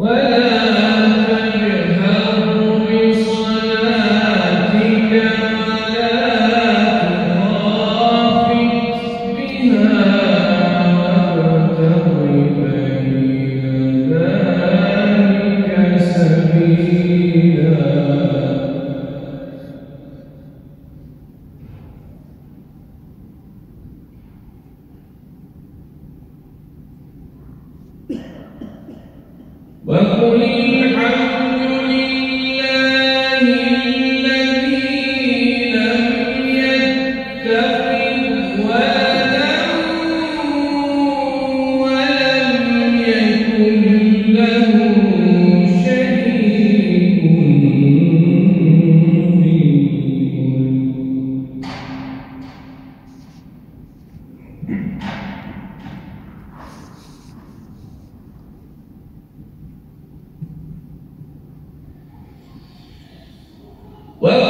Well, Well,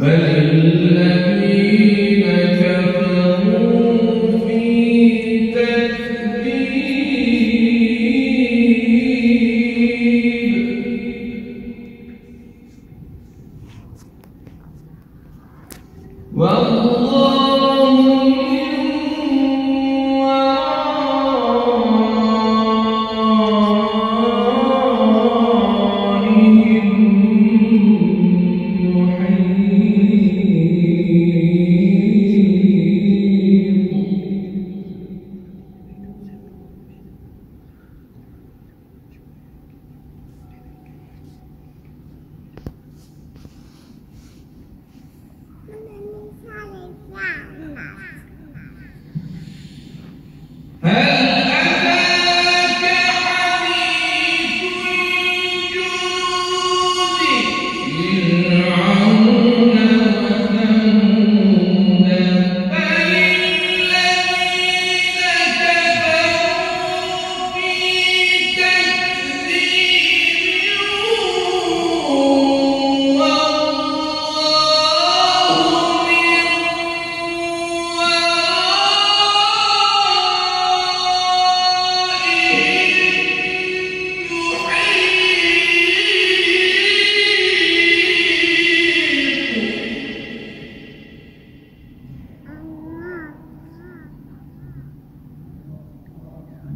بل الذين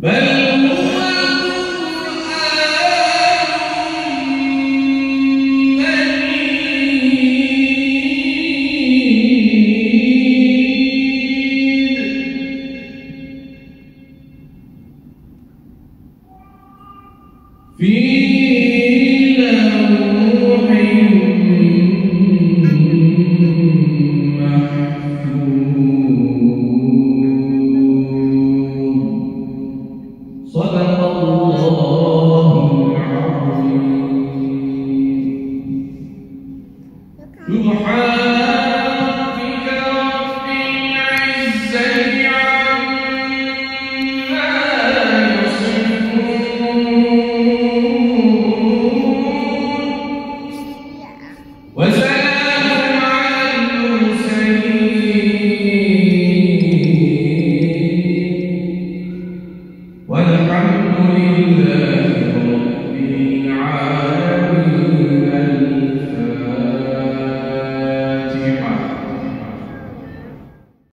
بل